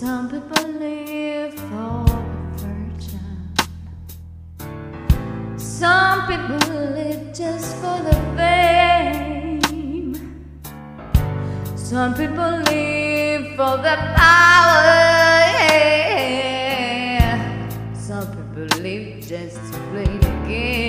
Some people live for a fortune. Some people live just for the fame. Some people live for the power. Yeah. Some people live just to play the game.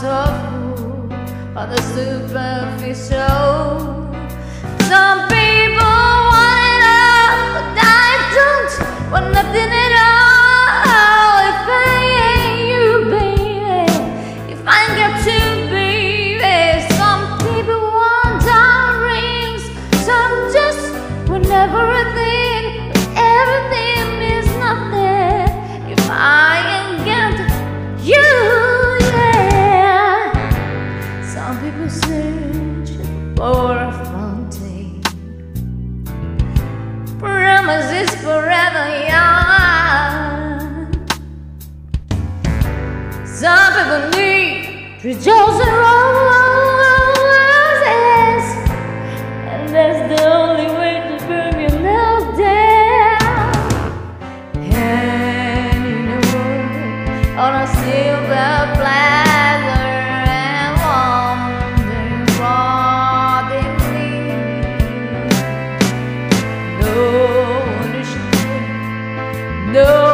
so on the superficial. or a fountain. Promises forever young. Some people need to chosen. No.